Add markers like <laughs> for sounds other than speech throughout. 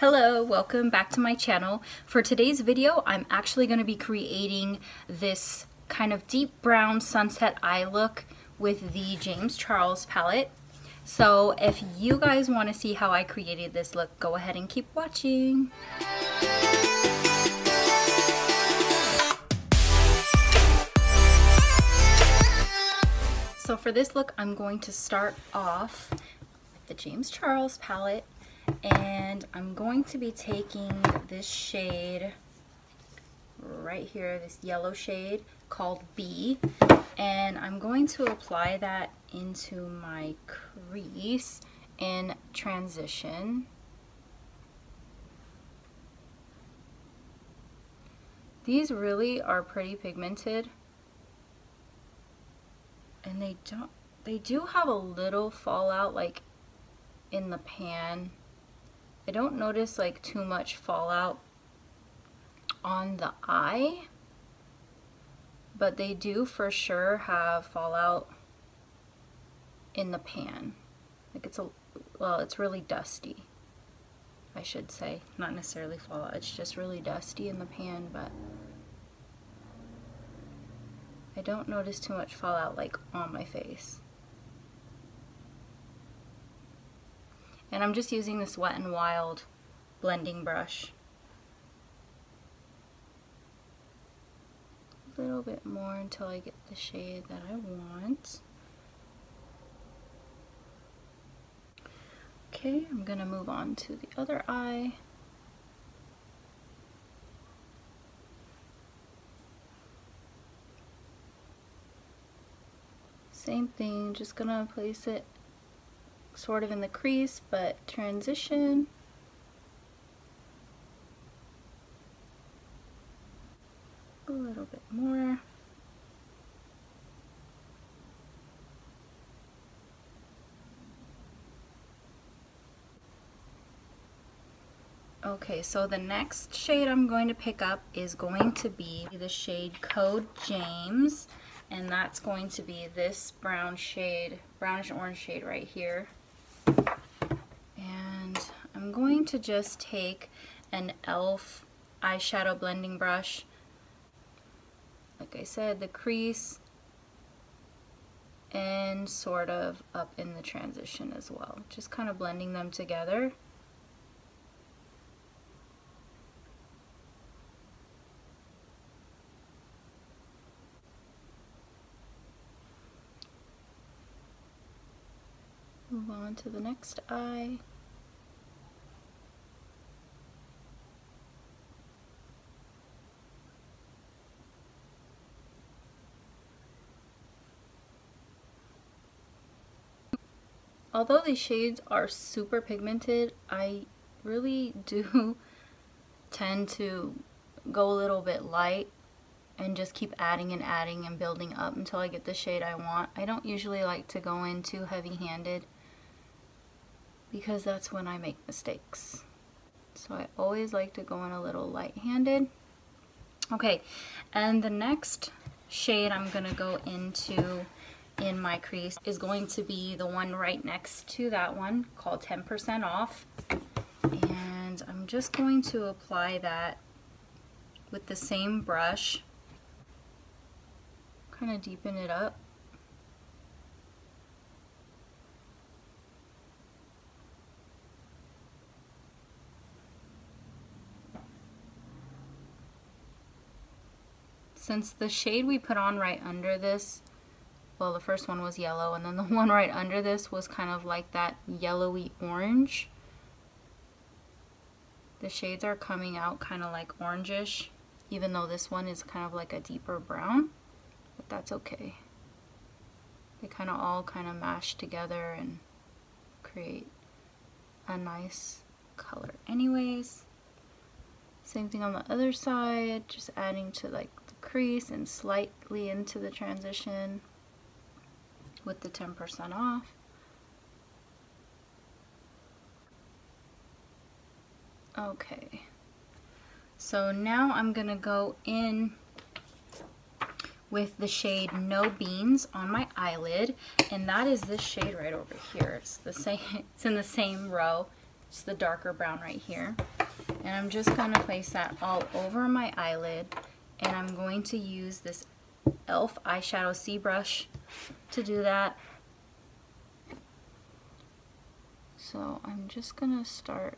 Hello, welcome back to my channel. For today's video, I'm actually going to be creating this kind of deep brown sunset eye look with the James Charles palette. So if you guys want to see how I created this look, go ahead and keep watching. So for this look, I'm going to start off with the James Charles palette and I'm going to be taking this shade right here, this yellow shade called B, and I'm going to apply that into my crease in transition. These really are pretty pigmented and they don't they do have a little fallout like in the pan I don't notice like too much fallout on the eye, but they do for sure have fallout in the pan. Like it's a, well, it's really dusty, I should say. Not necessarily fallout, it's just really dusty in the pan, but I don't notice too much fallout like on my face. And I'm just using this Wet n Wild blending brush. A little bit more until I get the shade that I want. Okay, I'm going to move on to the other eye. Same thing, just going to place it sort of in the crease, but transition. A little bit more. Okay, so the next shade I'm going to pick up is going to be the shade Code James, and that's going to be this brown shade, brownish orange shade right here. I'm going to just take an e.l.f. eyeshadow blending brush. Like I said, the crease and sort of up in the transition as well. Just kind of blending them together. Move on to the next eye. Although these shades are super pigmented, I really do <laughs> tend to go a little bit light and just keep adding and adding and building up until I get the shade I want. I don't usually like to go in too heavy-handed because that's when I make mistakes. So I always like to go in a little light-handed. Okay, and the next shade I'm going to go into in my crease is going to be the one right next to that one called 10% off. And I'm just going to apply that with the same brush, kind of deepen it up. Since the shade we put on right under this well the first one was yellow and then the <laughs> one right under this was kind of like that yellowy orange. The shades are coming out kind of like orangish even though this one is kind of like a deeper brown but that's okay. They kind of all kind of mash together and create a nice color. Anyways same thing on the other side just adding to like the crease and slightly into the transition with the 10% off. Okay, so now I'm gonna go in with the shade No Beans on my eyelid, and that is this shade right over here. It's the same, <laughs> it's in the same row It's the darker brown right here. And I'm just to place that all over my eyelid. And I'm going to use this e.l.f. eyeshadow C brush to do that. So I'm just to start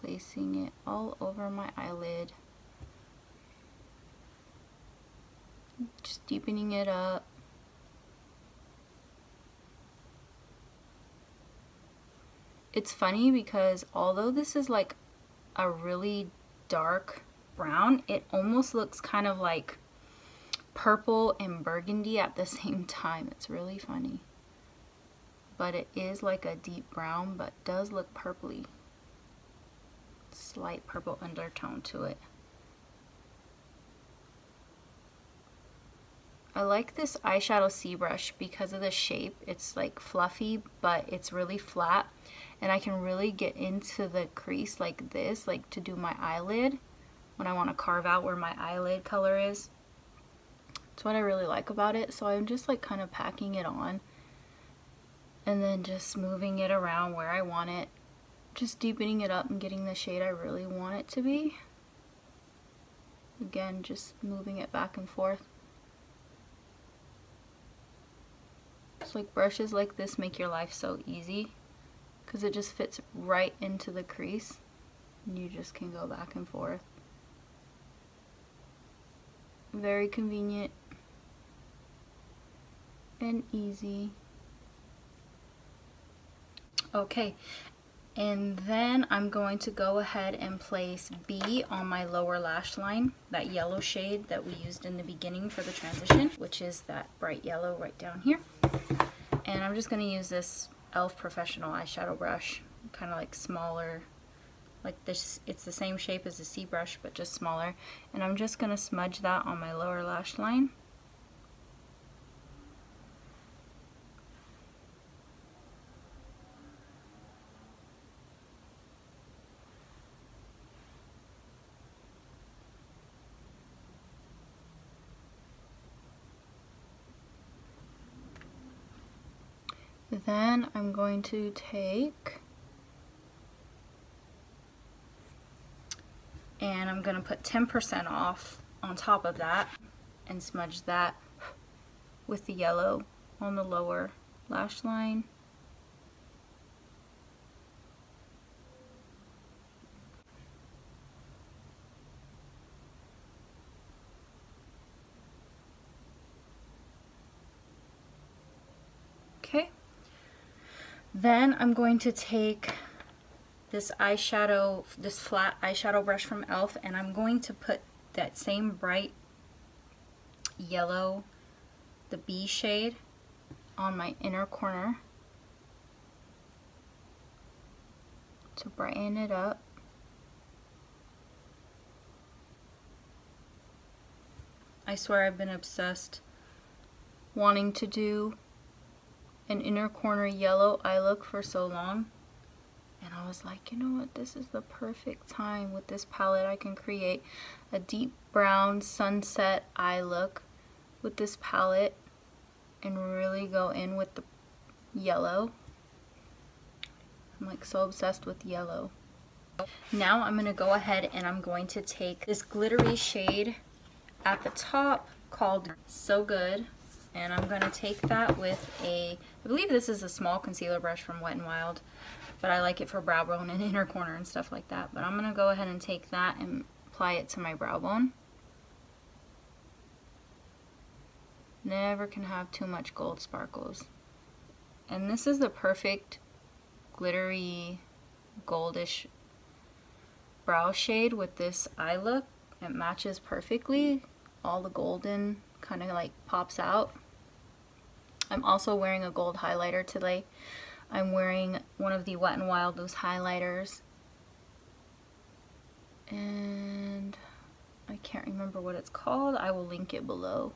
placing it all over my eyelid. Just deepening it up. It's funny because although this is like a really dark brown, it almost looks kind of like purple and burgundy at the <laughs> same time. It's really funny. But it is like a deep brown, but does look purpley. Slight purple undertone to it. I like this eyeshadow C brush because of the shape. It's like fluffy, but it's really flat. And I can really get into the crease like this, like to do my eyelid when I want to carve out where my eyelid color is. That's what I really like about it. So I'm just like kind of packing it on and then just moving it around where I want it. Just deepening it up and getting the shade I really want it to be. Again, just moving it back and forth. It's like brushes like this make your life so easy because it just fits right into the crease and you just can go back and forth. Very convenient and easy. Okay, and then I'm going to go ahead and place B on my lower lash line, that yellow shade that we used in the beginning for the transition, which is that bright yellow right down here. And I'm just going to use this e.l.f. Professional eyeshadow brush, kind of like smaller, like this, it's the same shape as a C brush, but just smaller. And I'm just going to smudge that on my lower lash line. Then I'm going to take and I'm going to put 10% off on top of that and smudge that with the yellow on the lower lash line. Okay. Then I'm going to take this eyeshadow, this flat eyeshadow brush from e.l.f. and I'm going to put that same bright yellow, the B shade, on my inner corner to brighten it up. I swear I've been obsessed wanting to do an inner corner yellow eye look for so long. And I was like, you know what, this is the perfect time with this palette. I can create a deep brown sunset eye look with this palette and really go in with the yellow. I'm like so obsessed with yellow. Now I'm going to go ahead and I'm going to take this glittery shade at the top called So Good and I'm going to take that with a, I believe this is a small concealer brush from Wet n Wild, but I like it for brow bone and <laughs> inner corner and stuff like that. But I'm going to go ahead and take that and apply it to my brow bone. Never can have too much gold sparkles. And this is the perfect glittery goldish brow shade with this eye look. It matches perfectly. All the golden kind of like pops out. I'm also wearing a gold highlighter today. I'm wearing one of the Wet n Wild loose highlighters. And I can't remember what it's called. I will link it below.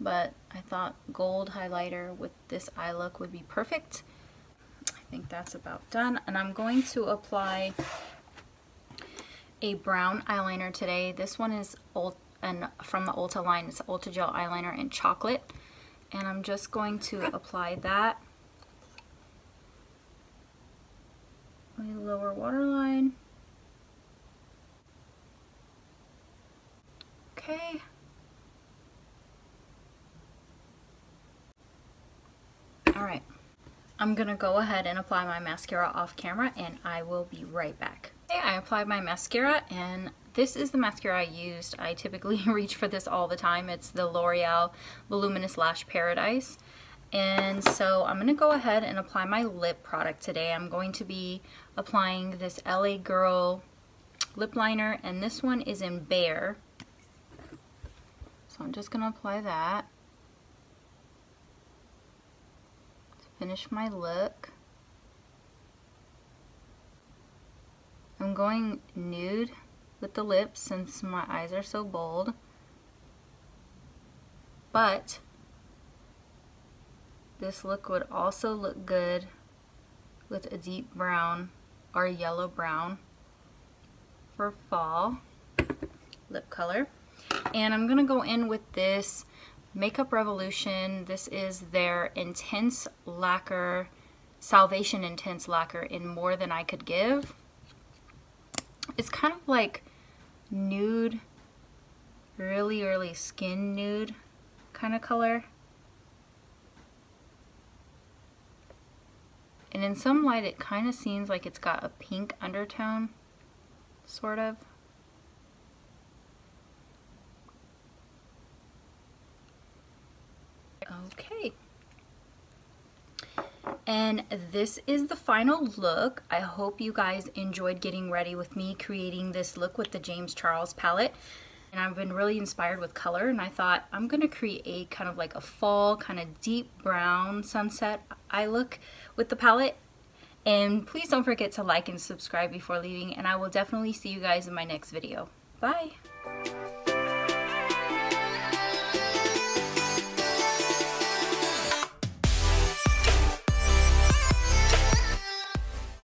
But I thought gold highlighter with this eye look would be perfect. I think that's about done. And I'm going to apply a brown eyeliner today. This one is old and from the Ulta line. It's Ulta Gel Eyeliner in Chocolate and I'm just going to apply that my lower waterline. Okay. Alright, I'm gonna go ahead and apply my mascara off camera and I will be right back. Okay, I applied my mascara and this is the mascara I used. I typically <laughs> reach for this all the time. It's the L'Oreal Voluminous Lash Paradise. And so I'm going to go ahead and apply my lip product today. I'm going to be applying this LA Girl lip liner and this one is in Bare. So I'm just going to apply that. To finish my look. I'm going nude with the lips since my eyes are so bold. But this look would also look good with a deep brown or yellow brown for fall lip color. And I'm to go in with this Makeup Revolution. This is their Intense Lacquer, Salvation Intense Lacquer in More Than I Could Give. It's kind of like nude, really, really skin nude kind of color. And in some light it kind of seems like it's got a pink undertone, sort of. Okay. And this is the final look. I hope you guys enjoyed getting ready with me creating this look with the James Charles palette. And I've been really inspired with color and I thought I'm going to create kind of like a fall, kind of deep brown sunset eye look with the palette. And please don't forget to like and subscribe before leaving and I will definitely see you guys in my next video. Bye!